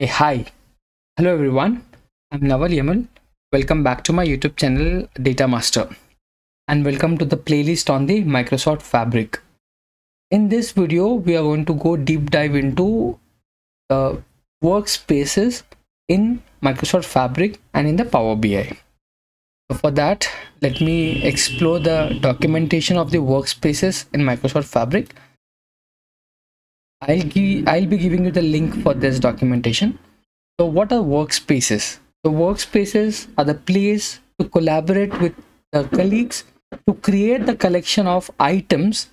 Hey, hi. Hello everyone. I'm Naval Yemul. Welcome back to my YouTube channel Data Master and welcome to the playlist on the Microsoft Fabric. In this video, we are going to go deep dive into the workspaces in Microsoft Fabric and in the Power BI. For that, let me explore the documentation of the workspaces in Microsoft Fabric I'll give I'll be giving you the link for this documentation. So what are workspaces? The workspaces are the place to collaborate with the colleagues to create the collection of items.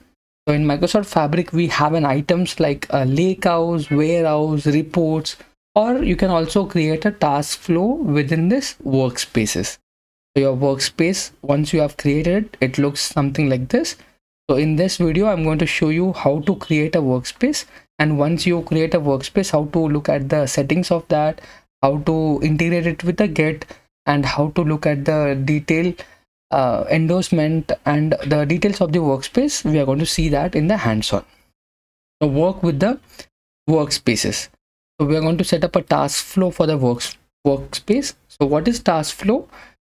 So in Microsoft Fabric, we have an items like a lakehouse, warehouse, reports, or you can also create a task flow within this workspaces. So your workspace, once you have created it, it looks something like this so in this video i'm going to show you how to create a workspace. And once you create a workspace how to look at the settings of that how to integrate it with the Git and how to look at the detail uh, endorsement and the details of the workspace we are going to see that in the hands-on. So work with the workspaces. So we are going to set up a task flow for the works workspace. So what is task flow?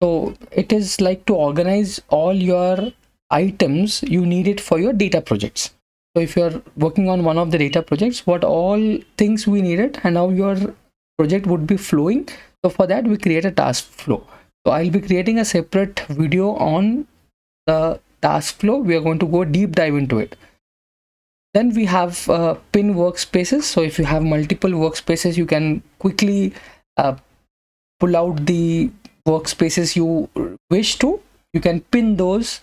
So it is like to organize all your items you need it for your data projects. So if you're working on one of the data projects what all things we needed and now your project would be flowing. So for that we create a task flow. So i'll be creating a separate video on the task flow. We are going to go deep dive into it. Then we have uh, pin workspaces. So if you have multiple workspaces you can quickly uh, pull out the workspaces you wish to. You can pin those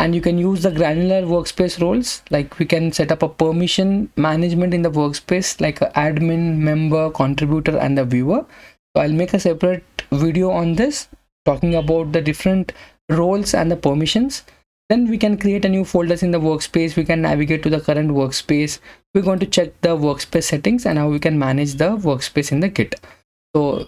and you can use the granular workspace roles. Like we can set up a permission management in the workspace like admin member contributor and the viewer. So i'll make a separate video on this talking about the different roles and the permissions. Then we can create a new folders in the workspace. We can navigate to the current workspace. We're going to check the workspace settings and how we can manage the workspace in the Git. So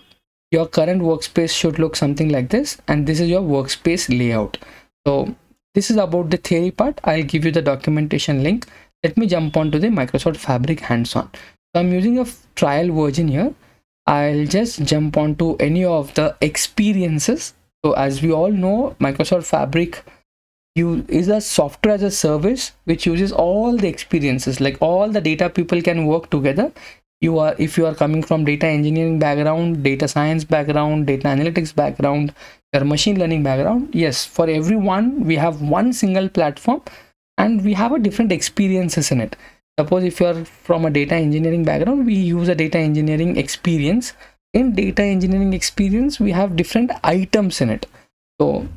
your current workspace should look something like this. And this is your workspace layout. So this is about the theory part. I'll give you the documentation link. Let me jump on to the microsoft fabric hands-on. So i'm using a trial version here. I'll just jump on to any of the experiences. So as we all know microsoft fabric you is a software as a service which uses all the experiences like all the data people can work together. You are if you are coming from data engineering background data science background data analytics background your machine learning background yes for everyone we have one single platform and we have a different experiences in it. Suppose if you're from a data engineering background we use a data engineering experience. In data engineering experience we have different items in it. So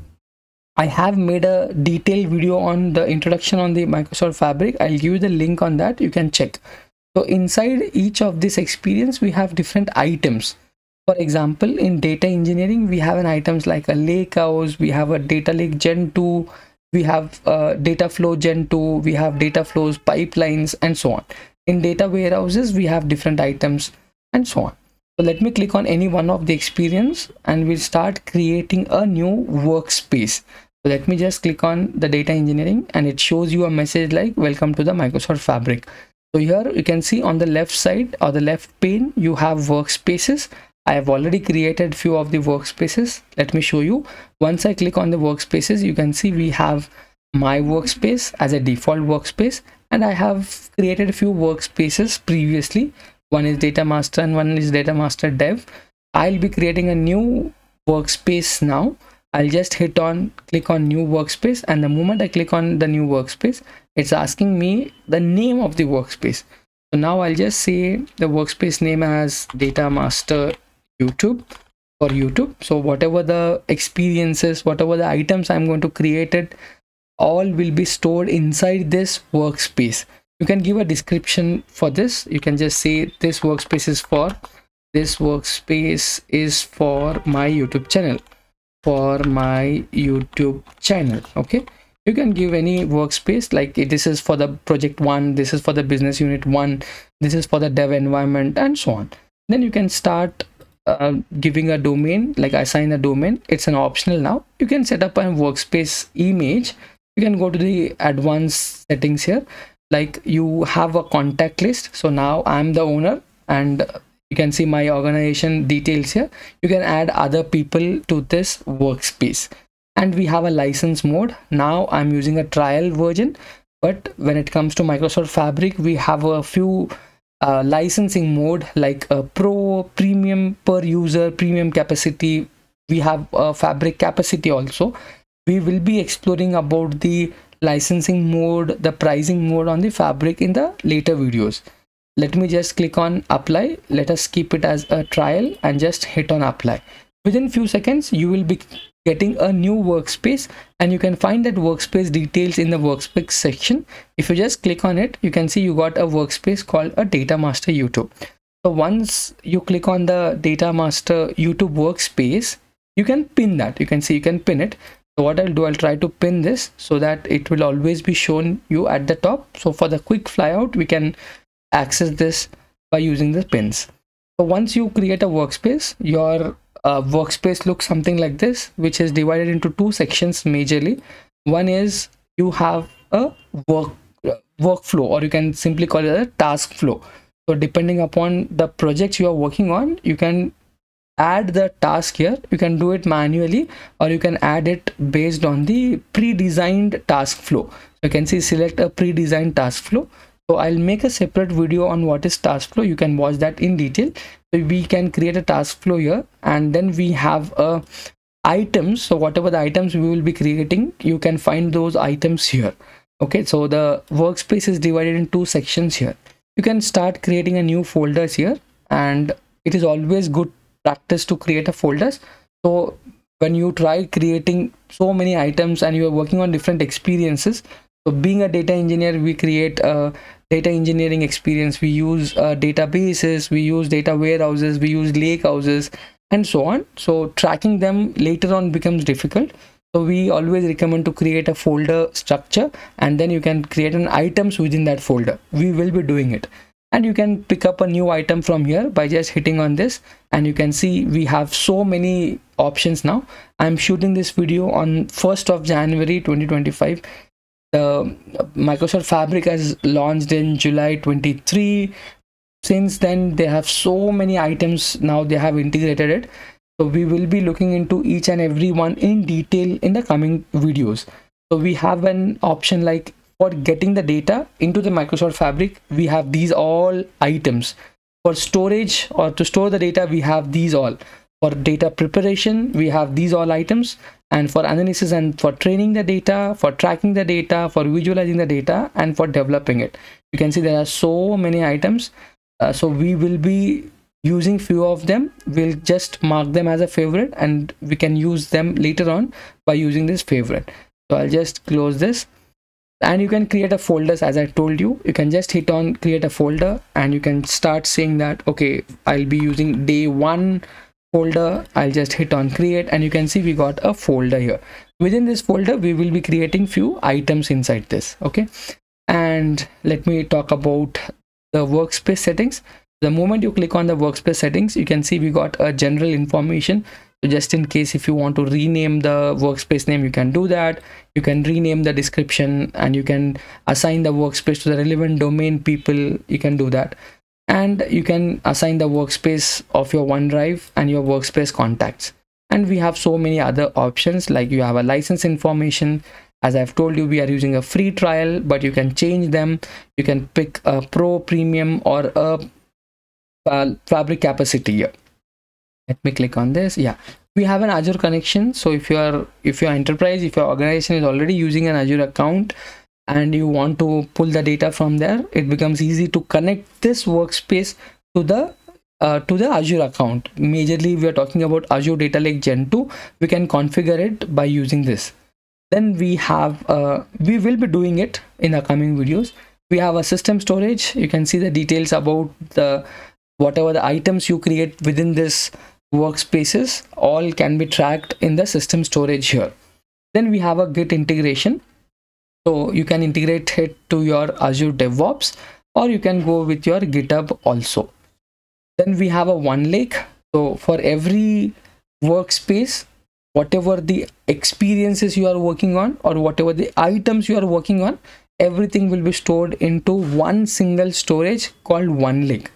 i have made a detailed video on the introduction on the microsoft fabric. I'll give you the link on that. You can check. So inside each of this experience we have different items for example in data engineering we have an items like a lake house we have a data lake gen 2 we have uh, data flow gen 2 we have data flows pipelines and so on. In data warehouses we have different items and so on. So let me click on any one of the experience and we'll start creating a new workspace. So let me just click on the data engineering and it shows you a message like welcome to the microsoft fabric. So here you can see on the left side or the left pane you have workspaces I have already created few of the workspaces. Let me show you. Once I click on the workspaces, you can see we have my workspace as a default workspace and I have created a few workspaces previously. One is data master and one is data master dev. I'll be creating a new workspace now. I'll just hit on click on new workspace and the moment I click on the new workspace, it's asking me the name of the workspace. So now I'll just say the workspace name as data master youtube for youtube. So whatever the experiences whatever the items i'm going to create it all will be stored inside this workspace. You can give a description for this. You can just say this workspace is for this workspace is for my youtube channel for my youtube channel. Okay? You can give any workspace like this is for the project one this is for the business unit one this is for the dev environment and so on. Then you can start uh, giving a domain like assign a domain it's an optional now. You can set up a workspace image. You can go to the advanced settings here. Like you have a contact list. So now i'm the owner and you can see my organization details here. You can add other people to this workspace. And we have a license mode. Now i'm using a trial version. But when it comes to microsoft fabric we have a few licensing mode like a pro premium per user premium capacity. We have a fabric capacity also. We will be exploring about the licensing mode the pricing mode on the fabric in the later videos. Let me just click on apply. Let us keep it as a trial and just hit on apply. Within few seconds you will be getting a new workspace and you can find that workspace details in the workspace section. If you just click on it you can see you got a workspace called a data master youtube. So once you click on the data master youtube workspace you can pin that. You can see you can pin it. So what i'll do i'll try to pin this so that it will always be shown you at the top. So for the quick flyout we can access this by using the pins. So once you create a workspace your uh, workspace looks something like this which is divided into two sections majorly. One is you have a work uh, workflow or you can simply call it a task flow. So depending upon the projects you are working on you can add the task here. You can do it manually or you can add it based on the pre-designed task flow. So you can see select a pre-designed task flow so i'll make a separate video on what is task flow. You can watch that in detail. So we can create a task flow here and then we have a items. So whatever the items we will be creating you can find those items here. Okay so the workspace is divided in two sections here. You can start creating a new folders here and it is always good practice to create a folders. So when you try creating so many items and you are working on different experiences so being a data engineer we create a data engineering experience. We use uh, databases we use data warehouses we use lake houses and so on. So tracking them later on becomes difficult. So we always recommend to create a folder structure and then you can create an items within that folder. We will be doing it. And you can pick up a new item from here by just hitting on this and you can see we have so many options now. I'm shooting this video on 1st of january 2025 the Microsoft Fabric has launched in July 23. Since then, they have so many items now they have integrated it. So we will be looking into each and every one in detail in the coming videos. So we have an option like for getting the data into the Microsoft Fabric, we have these all items. For storage or to store the data, we have these all. For data preparation, we have these all items. And for analysis and for training the data for tracking the data for visualizing the data and for developing it. You can see there are so many items. Uh, so we will be using few of them. We'll just mark them as a favorite and we can use them later on by using this favorite. So i'll just close this. And you can create a folders as i told you. You can just hit on create a folder and you can start saying that okay i'll be using day one folder i'll just hit on create and you can see we got a folder here. Within this folder we will be creating few items inside this okay? And let me talk about the workspace settings. The moment you click on the workspace settings you can see we got a general information. So just in case if you want to rename the workspace name you can do that. You can rename the description and you can assign the workspace to the relevant domain people. You can do that and you can assign the workspace of your OneDrive and your workspace contacts. And we have so many other options like you have a license information. As I've told you, we are using a free trial, but you can change them. You can pick a pro premium or a, a fabric capacity here. Let me click on this. Yeah, we have an Azure connection. So if you are if your enterprise, if your organization is already using an Azure account, and you want to pull the data from there it becomes easy to connect this workspace to the uh, to the azure account. Majorly we are talking about azure data lake gen 2 we can configure it by using this. Then we have uh, we will be doing it in the coming videos. We have a system storage. You can see the details about the whatever the items you create within this workspaces all can be tracked in the system storage here. Then we have a git integration so you can integrate it to your azure devops or you can go with your github also. Then we have a one lake. So for every workspace whatever the experiences you are working on or whatever the items you are working on everything will be stored into one single storage called one lake.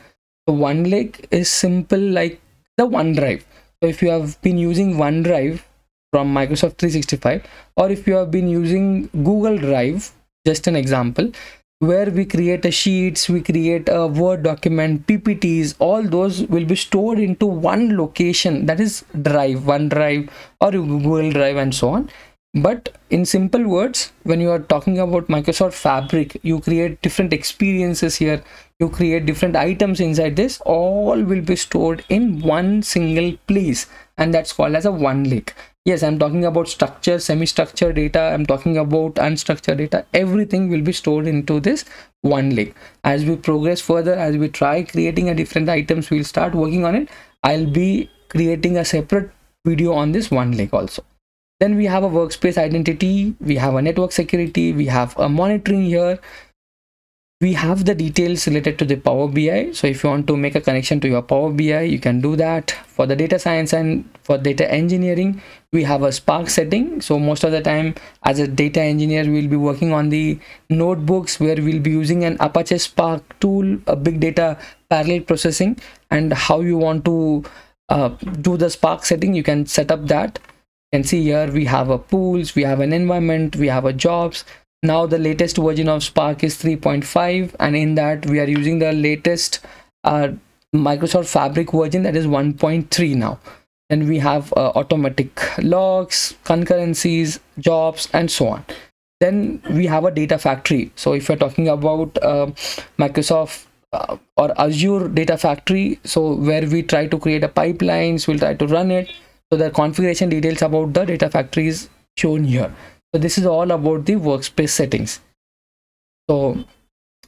So OneLake is simple like the OneDrive. So if you have been using OneDrive from Microsoft 365 or if you have been using Google Drive, just an example, where we create a sheets, we create a Word document, PPTs, all those will be stored into one location that is Drive, OneDrive or Google Drive and so on. But in simple words when you are talking about microsoft fabric you create different experiences here you create different items inside this all will be stored in one single place and that's called as a OneLake yes i'm talking about structure semi-structured data i'm talking about unstructured data. Everything will be stored into this OneLake as we progress further as we try creating a different items we'll start working on it. I'll be creating a separate video on this OneLake also. Then we have a workspace identity we have a network security we have a monitoring here. We have the details related to the power bi so if you want to make a connection to your power bi you can do that. For the data science and for data engineering we have a spark setting. So most of the time as a data engineer we'll be working on the notebooks where we'll be using an apache spark tool a big data parallel processing. And how you want to uh, do the spark setting you can set up that. You can see here we have a pools we have an environment we have a jobs. Now the latest version of spark is 3.5 and in that we are using the latest uh, microsoft fabric version that is 1.3 now then we have uh, automatic logs concurrencies jobs and so on. Then we have a data factory. So if you're talking about uh, microsoft uh, or azure data factory so where we try to create a pipelines we'll try to run it. So the configuration details about the data factory is shown here. So this is all about the workspace settings. So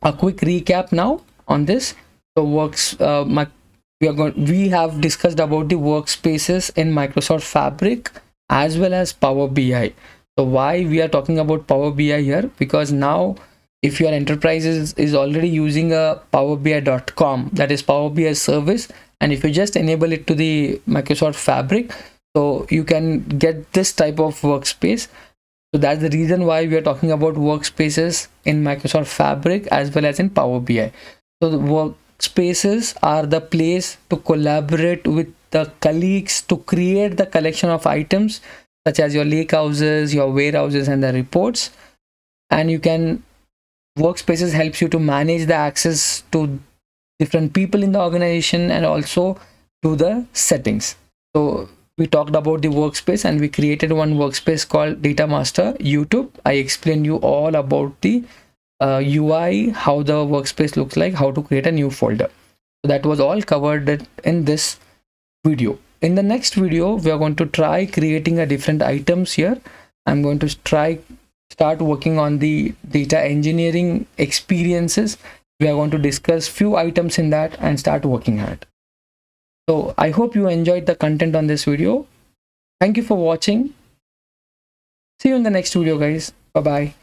a quick recap now on this. So works uh, my, we are going we have discussed about the workspaces in microsoft fabric as well as power bi so why we are talking about power bi here? Because now if your enterprise is, is already using a powerbi.com that is power bi service and if you just enable it to the microsoft fabric so you can get this type of workspace. So that's the reason why we are talking about workspaces in microsoft fabric as well as in power bi so the workspaces are the place to collaborate with the colleagues to create the collection of items such as your lake houses your warehouses and the reports. And you can workspaces helps you to manage the access to different people in the organization and also to the settings. So we talked about the workspace and we created one workspace called data master youtube. I explained you all about the uh, ui how the workspace looks like how to create a new folder so that was all covered in this video in the next video we are going to try creating a different items here i'm going to try start working on the data engineering experiences we are going to discuss few items in that and start working on it so I hope you enjoyed the content on this video. Thank you for watching. See you in the next video guys. Bye bye.